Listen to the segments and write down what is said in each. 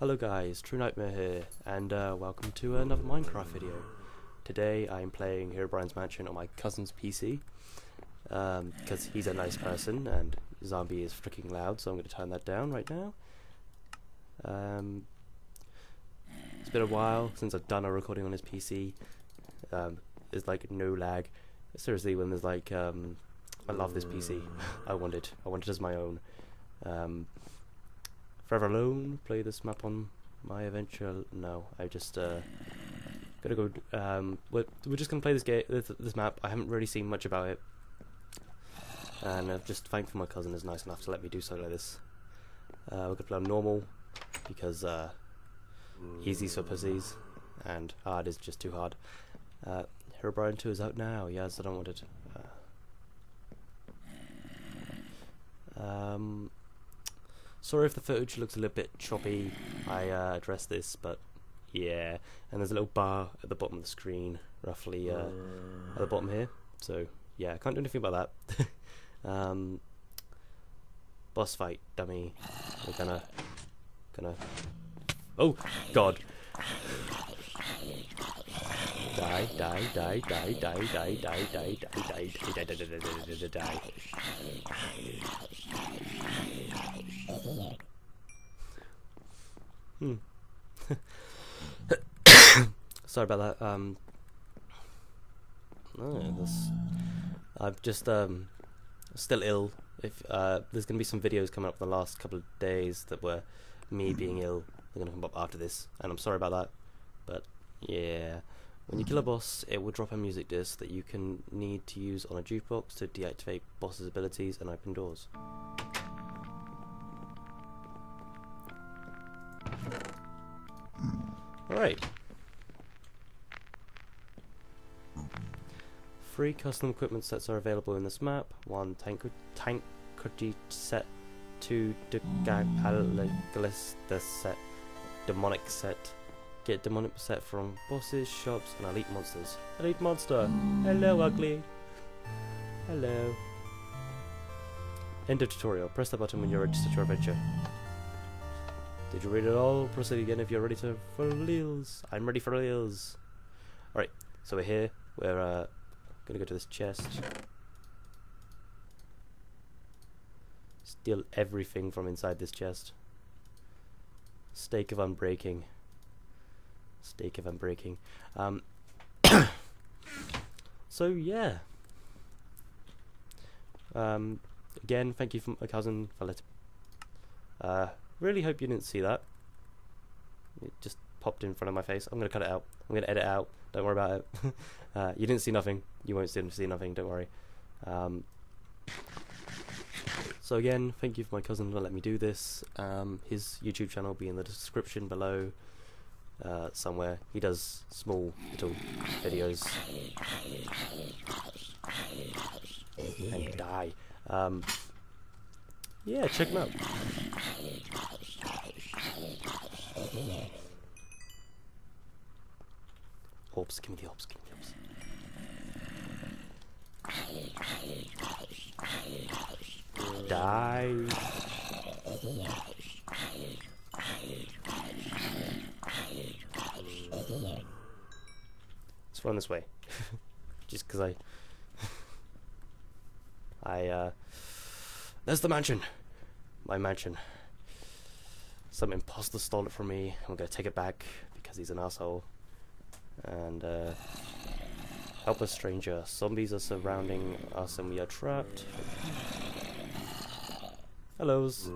Hello guys, True Nightmare here, and uh, welcome to another Minecraft video. Today I'm playing Herobrine's Mansion on my cousin's PC, because um, he's a nice person and Zombie is freaking loud, so I'm going to turn that down right now. Um, it's been a while since I've done a recording on his PC. Um, there's like no lag. Seriously, when there's like, um, I love this PC. I want it. I want it as my own. Forever Alone, play this map on my eventual. No, I just uh, gotta go. Um, we're, we're just gonna play this game, this, this map. I haven't really seen much about it, and I've just thankful my cousin is nice enough to let me do something like this. Uh, we're gonna play on normal because uh, easy for pussies, and hard is just too hard. Uh, Herobrine 2 is out now. Yes, I don't want it. Uh, um, Sorry if the footage looks a little bit choppy. I uh, addressed this, but yeah. And there's a little bar at the bottom of the screen, roughly uh, at the bottom here. So yeah, I can't do anything about that. um, boss fight, dummy. We're gonna, gonna. Oh God! Die, die, die, die, die, die, die, die, die, die, die, die, die, die, die. Hmm. Sorry about that. Um. Oh, this. I'm just um, still ill. If uh, there's gonna be some videos coming up the last couple of days that were me being ill. They're gonna come up after this, and I'm sorry about that. But yeah. When you kill a boss, it will drop a music disc that you can need to use on a jukebox to deactivate boss's abilities and open doors. Alright. Three custom equipment sets are available in this map. One tank tank set, two Degalista set, demonic set, Get demonic set from bosses, shops, and elite monsters. Elite monster! Hello, ugly! Hello. End of tutorial. Press the button when you're ready to start your adventure. Did you read it all? Proceed again if you're ready to for reals. I'm ready for reals. Alright, so we're here. We're uh, gonna go to this chest. Steal everything from inside this chest. Stake of Unbreaking. Stake of Unbreaking. Um, so yeah. Um, again, thank you for my cousin for letting. Uh, really hope you didn't see that. It just popped in front of my face. I'm gonna cut it out. I'm gonna edit it out. Don't worry about it. uh, you didn't see nothing. You won't see, see nothing. Don't worry. Um, so again, thank you for my cousin for letting me do this. Um, his YouTube channel will be in the description below uh, somewhere. He does small little videos. And die. Um, yeah, check him out. Orbs, give me the orbs, give me the orbs. Die. Let's run this way. Just because I... I, uh... There's the mansion! My mansion. Some imposter stole it from me. I'm gonna take it back because he's an asshole. And, uh... Help a stranger. Zombies are surrounding us and we are trapped. Hellos.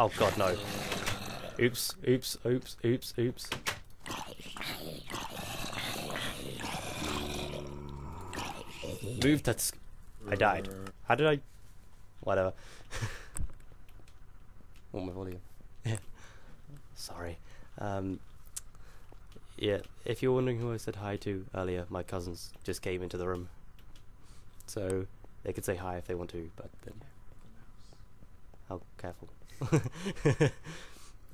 Oh god, no. Oops, oops, oops, oops, oops. Move that. I died. How did I? Whatever. what my volume? Sorry. Um, yeah, if you're wondering who I said hi to earlier, my cousins just came into the room. so they can say hi if they want to, but then oh, careful.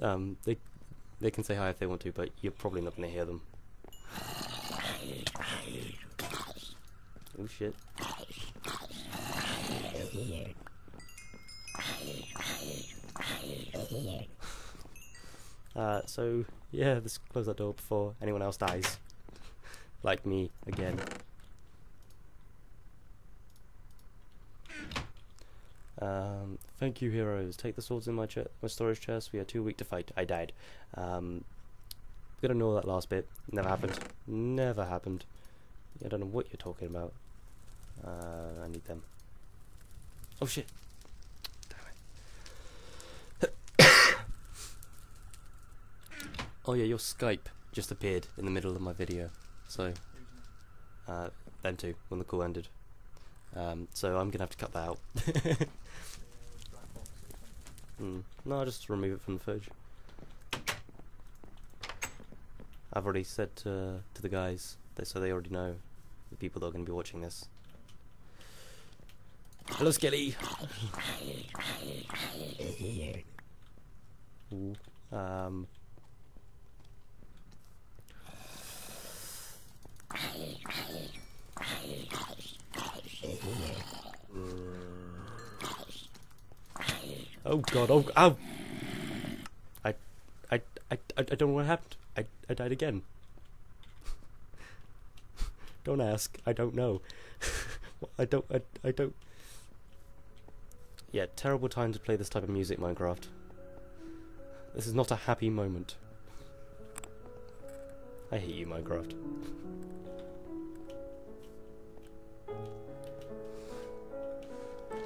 um, they they can say hi if they want to, but you're probably not going to hear them. Oh shit. Uh, so yeah, let's close that door before anyone else dies. like me again. Um, thank you, heroes. Take the swords in my, my storage chest. We are too weak to fight. I died. Um, gonna ignore that last bit. Never happened. Never happened. I don't know what you're talking about. Uh, I need them. Oh shit. Oh yeah, your Skype just appeared in the middle of my video. So, uh, then too, when the call ended. Um, so I'm gonna have to cut that out. mm. No, I'll just remove it from the fridge. I've already said to, to the guys, they, so they already know the people that are going to be watching this. Hello, Skelly. Um. Oh god, oh, oh! I, I, I, I don't know what happened. I, I died again. don't ask, I don't know. I don't, I, I don't... Yeah, terrible time to play this type of music, Minecraft. This is not a happy moment. I hate you, Minecraft.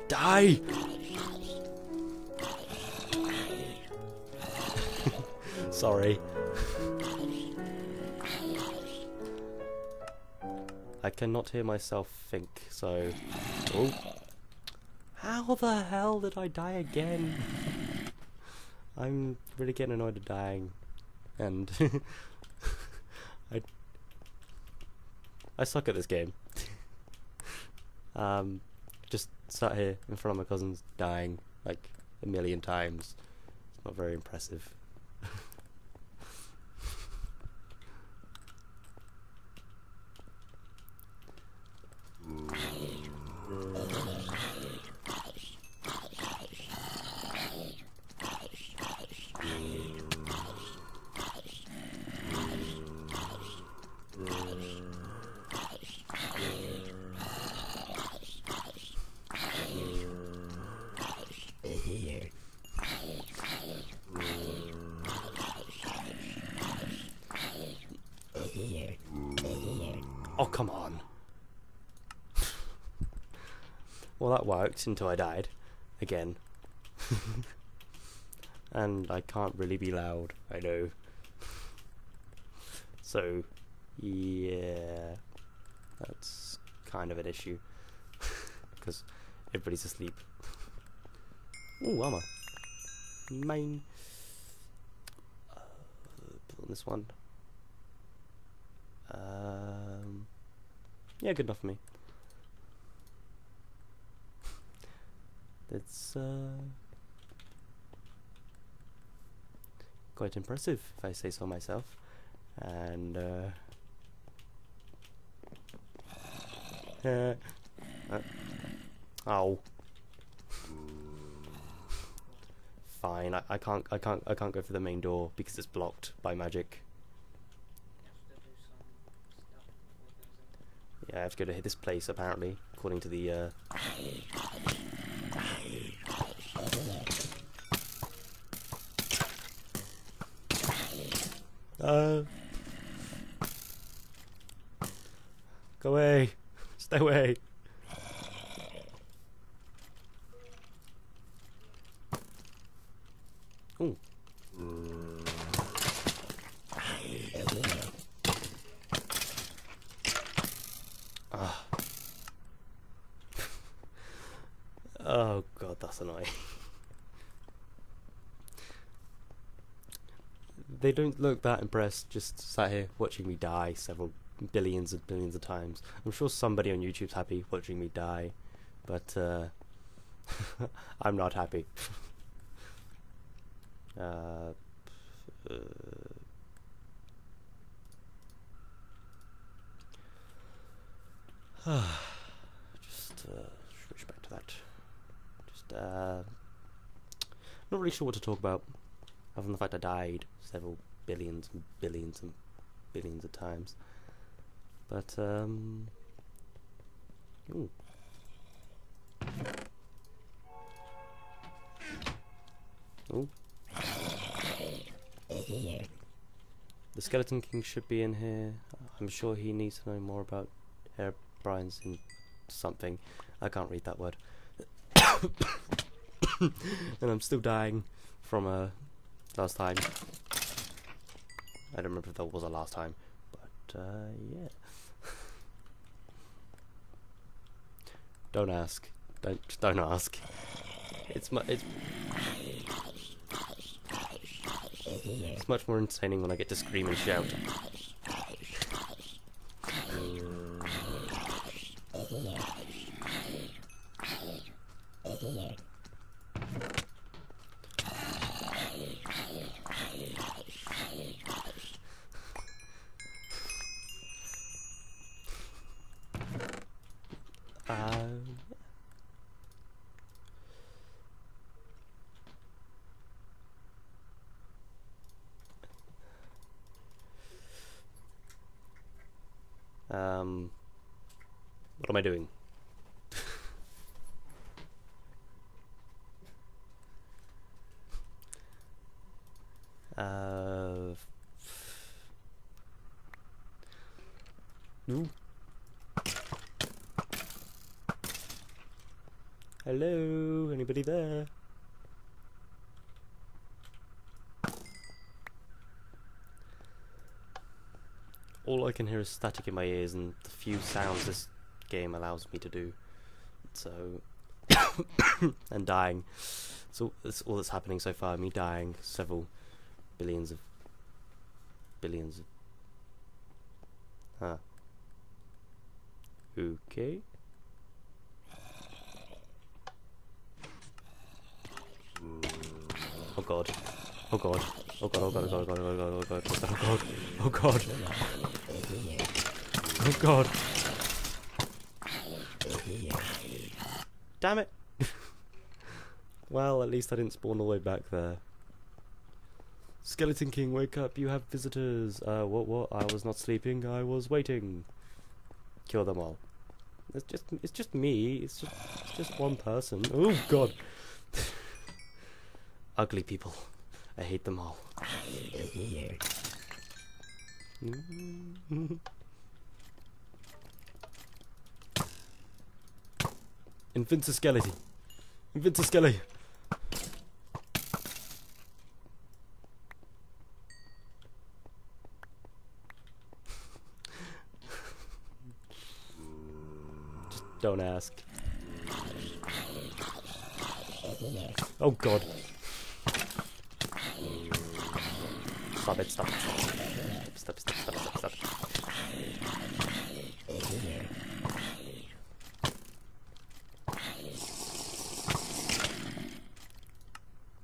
Die! Sorry. I cannot hear myself think, so... Oh. How the hell did I die again? I'm really getting annoyed at dying. And... I... I suck at this game. um, just sat here in front of my cousins dying, like, a million times. It's not very impressive. Oh, come on. well, that worked until I died. Again. and I can't really be loud, I know. so, yeah. That's kind of an issue. Because everybody's asleep. Ooh, armor. Main. Uh, on this one. Yeah, good enough for me. That's uh, quite impressive, if I say so myself. And uh, uh, uh fine. I, I can't. I can't. I can't go for the main door because it's blocked by magic. Yeah, I have to go to this place apparently, according to the. Uh... Uh, go away, stay away. Ooh. Ah. oh god, that's annoying. they don't look that impressed, just sat here watching me die several billions and billions of times. I'm sure somebody on YouTube's happy watching me die, but uh, I'm not happy. uh, uh, just uh, switch back to that. Just uh, not really sure what to talk about, other than the fact I died several billions and billions and billions of times. But um, ooh. Ooh. The Skeleton King should be in here. I'm sure he needs to know more about Herobrine's in something. I can't read that word. and I'm still dying from uh, last time. I don't remember if that was a last time, but uh, yeah. don't ask. Don't don't ask. It's mu it's it's much more entertaining when I get to scream and shout. What am I doing? uh, ooh. Hello, anybody there? All I can hear is static in my ears and the few sounds this game allows me to do. So, and dying. So that's all that's happening so far. Me dying several billions of billions of. Huh. Okay. Oh god. Oh god. Oh god, oh god, oh god, oh god, oh god, oh god, oh god, oh god. Oh god. Damn it! well, at least I didn't spawn all the way back there. Skeleton King, wake up, you have visitors. Uh, what, what? I was not sleeping, I was waiting. Kill them all. It's just, it's just me, it's just, it's just one person. Oh god. Ugly people. I hate them all. Invinciskeleton. Invinciskeleton. Just don't ask. Oh god. Stop it, Stop, stop, stop, stop, stop.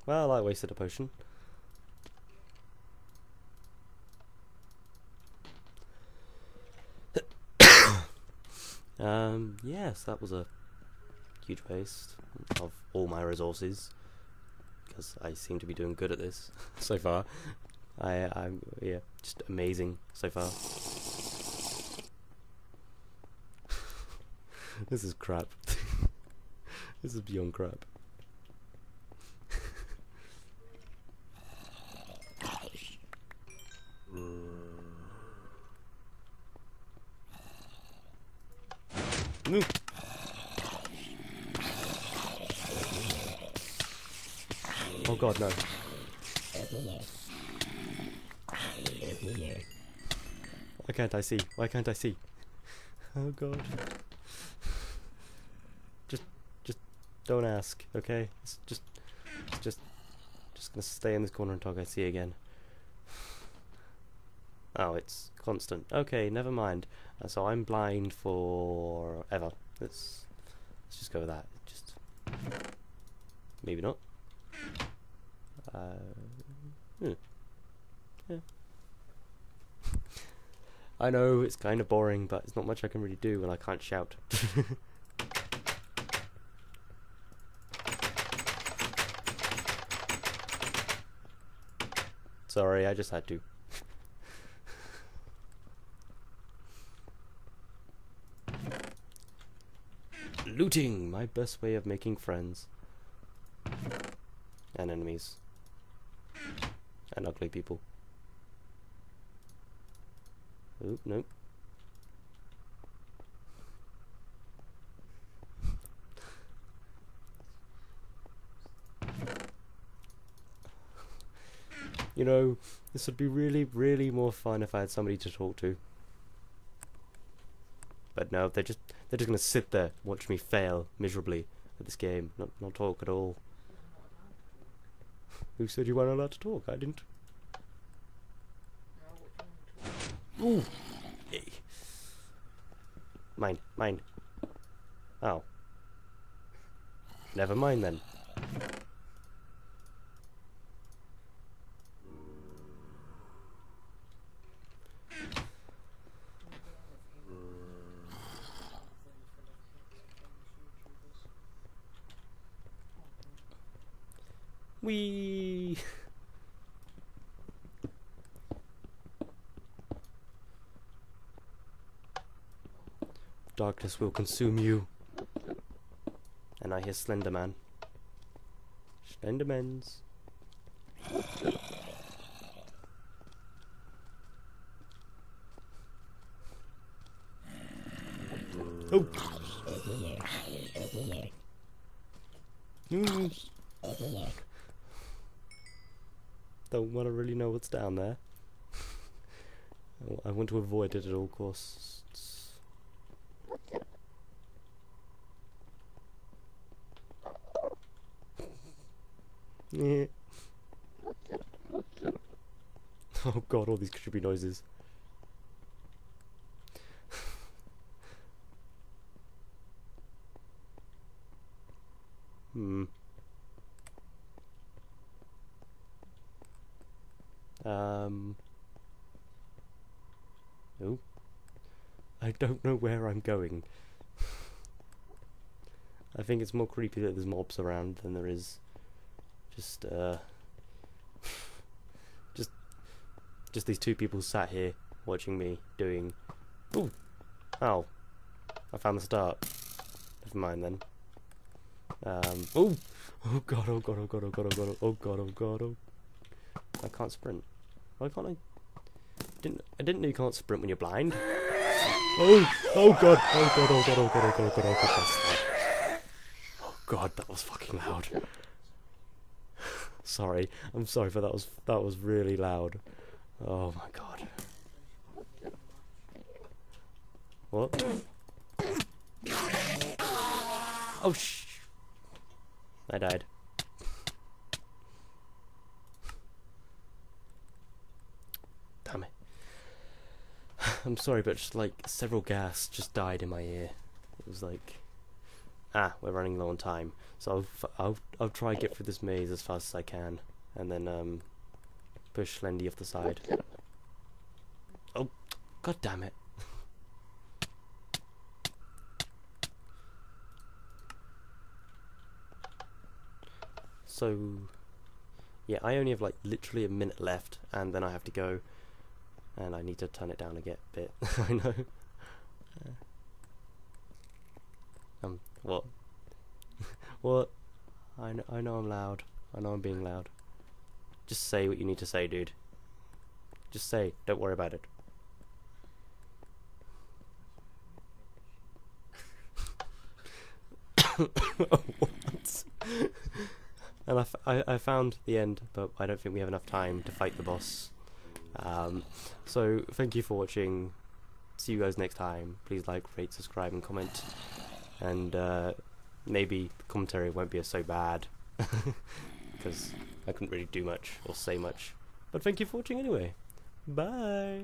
Well, I wasted a potion. um, yes, that was a huge waste of all my resources because I seem to be doing good at this so far. I, I'm yeah, just amazing so far. this is crap. this is beyond crap. Oh god, no. Why can't I see? Why can't I see? Oh god. Just, just don't ask, okay? It's just, it's just, just gonna stay in this corner until I see again. Oh, it's constant. Okay, never mind. Uh, so I'm blind for ever. Let's let's just go with that. Just maybe not. Uh, hmm. yeah. I know it's kind of boring, but it's not much I can really do when I can't shout. Sorry, I just had to. Looting! My best way of making friends. And enemies. And ugly people. Oop, nope. You know, this would be really, really more fun if I had somebody to talk to. But no, they're just they're just gonna sit there, watch me fail miserably at this game, not not talk at all. Who said you weren't allowed to talk? I didn't. Ooh. Hey. Mine, mine. Oh. Never mind then. Darkness will consume you. And I hear Slenderman. Slendermans. Oh. Mm. Don't want to really know what's down there. I want to avoid it at all costs. Yeah. oh god, all these creepy noises. hmm. Um. Oh. I don't know where I'm going. I think it's more creepy that there's mobs around than there is just uh just just these two people sat here watching me doing Ooh. Oh. I found the start. Never mind then. Um oh oh god oh god oh god oh god oh god oh god oh god oh I can't sprint. Why can't I didn't I didn't know you can't sprint when you're blind. Oh oh god oh god oh god oh god oh god oh god oh god Oh god that was fucking loud. Sorry. I'm sorry for that was that was really loud. Oh my god. What? Oh sh I died. Damn it. I'm sorry, but just like several gas just died in my ear. It was like ah, we're running low on time. So I'll, f I'll, I'll try and get through this maze as fast as I can, and then um, push Lendy off the side. Oh, god damn it. so, yeah, I only have like literally a minute left, and then I have to go, and I need to turn it down a bit. I know. um, what? what? I know, I know I'm loud. I know I'm being loud. Just say what you need to say, dude. Just say. Don't worry about it. what? and I, I, I found the end, but I don't think we have enough time to fight the boss. Um, so, thank you for watching. See you guys next time. Please like, rate, subscribe, and comment and uh, maybe the commentary won't be so bad because I couldn't really do much or say much. But thank you for watching anyway. Bye.